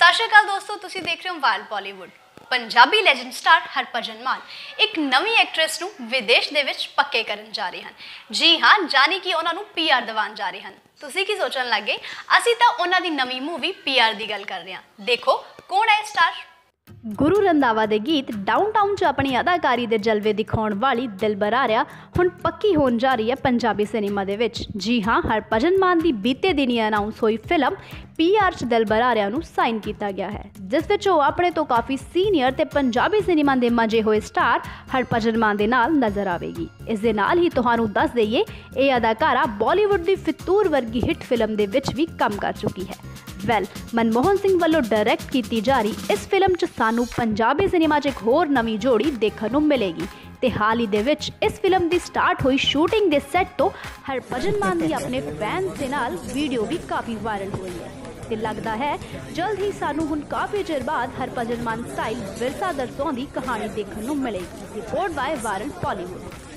ਦੋਸਤੋ, ਤੁਸੀਂ ਦੇਖ ਰਹੇ ਹੋ ਵਾਇਲ ਬਾਲੀਵੁੱਡ। ਪੰਜਾਬੀ ਲੈਜੈਂਡ ਸਟਾਰ ਹਰਭਜਨ ਮਾਨ ਇੱਕ ਨਵੀਂ ਐਕਟਰੈਸ ਨੂੰ ਵਿਦੇਸ਼ ਦੇ ਵਿੱਚ ਪੱਕੇ ਕਰਨ ਜਾ ਰਹੇ ਹਨ। ਜੀ ਹਾਂ ਜਾਨੀ ਕਿ ਉਹਨਾਂ ਨੂੰ ਪੀਆਰ ਦਿਵਾਉਣ ਜਾ ਰਹੇ ਹਨ। ਤੁਸੀਂ ਕੀ ਸੋਚਣ ਲੱਗੇ? ਅਸੀਂ ਤਾਂ ਉਹਨਾਂ ਦੀ ਨਵੀਂ ਮੂਵੀ ਪੀਆਰ ਦੀ ਗੱਲ ਕਰ ਰਹੇ ਹਾਂ। ਦੇਖੋ, ਕੌਣ ਹੈ ਸਟਾਰ ਗੁਰੂ ਰੰਦਾਵਾ ਦੇ ਗੀਤ ਡਾਊਨਟਾਊਨ 'ਚ ਆਪਣੀ ਅਦਾਕਾਰੀ ਦੇ ਜਲਵੇ ਦਿਖਾਉਣ ਵਾਲੀ ਦਿਲਬਰ ਆਰਿਆ ਹੁਣ ਪੱਕੀ ਹੋਣ ਜਾ ਰਹੀ ਹੈ ਪੰਜਾਬੀ ਸਿਨੇਮਾ ਦੇ ਵਿੱਚ। ਜੀ ਹਾਂ, ਹਰਭਜਨ ਮਾਨ ਦੀ ਬੀਤੇ ਦਿਨੀ ਅਨਾਉਂਸ ਹੋਈ ਫਿਲਮ ਪੀਆਰ 'ਚ ਦਿਲਬਰ ਆਰਿਆ ਨੂੰ ਸਾਈਨ ਕੀਤਾ ਗਿਆ ਹੈ, ਜਿਸ ਵਿੱਚ ਉਹ ਆਪਣੇ ਤੋਂ ਕਾਫੀ ਸੀਨੀਅਰ ਤੇ ਪੰਜਾਬੀ ਸਿਨੇਮਾ ਦੇ ਮਜੇ ਹੋਏ ਸਟਾਰ ਹਰਭਜਨ ਮਾਨ ਦੇ ਨਾਲ ਨਜ਼ਰ ਆਵੇਗੀ। ਇਸ ਦੇ ਨਾਲ ਹੀ ਤੁਹਾਨੂੰ ਦੱਸ ਦਈਏ, ਇਹ ਅਦਾਕਾਰਾ ਬਾਲੀਵੁੱਡ ਦੀ ਫਿਤੂਰ ਵਰਗੀ ਹਿੱਟ ਫਿਲਮ ਦੇ ਵਿੱਚ ਵੀ ਕੰਮ ਕਰ ਚੁੱਕੀ ਹੈ। ਵੈਲ ਮਨਮੋਹਨ ਸਿੰਘ ਵੱਲੋਂ ਡਾਇਰੈਕਟ ਕੀਤੀ ਜਾ ਰਹੀ ਇਸ ਫਿਲਮ 'ਚ ਸਾਨੂੰ ਪੰਜਾਬੀ ਸਿਨੇਮਾ 'ਚ ਇੱਕ ਹੋਰ ਨਵੀਂ ਜੋੜੀ ਦੇਖਣ ਨੂੰ ਮਿਲੇਗੀ। ਤੇ ਹਾਲ ਹੀ ਦੇ ਵਿੱਚ ਇਸ ਫਿਲਮ ਦੀ ਸਟਾਰਟ ਹੋਈ ਸ਼ੂਟਿੰਗ ਦੇ ਸੈੱਟ ਤੋਂ ਹਰਭਜਨ ਮਾਨ ਦੀ ਆਪਣੇ ਫੈਨਸ ਦੇ ਨਾਲ ਵੀਡੀਓ ਵੀ ਕਾਫੀ ਵਾਇਰਲ ਹੋਈ ਹੈ। ਤੇ ਲੱਗਦਾ ਹੈ, ਜਲਦ ਹੀ ਸਾਨੂੰ ਹੁਣ ਕਾਫੀ ਚਿਰ ਬਾਅਦ ਹਰਭਜਨ ਮਾਨ ਸਟਾਈਲ ਵਿਰਸਾ ਦਰਸਾਉਂਦੀ ਕਹਾਣੀ ਦੇਖਣ ਨੂੰ ਮਿਲੇਗੀ। ਰਿਪੋਰਟ ਬਾय ਵਾਰਨ ਬਾਲੀਵੁੱਡ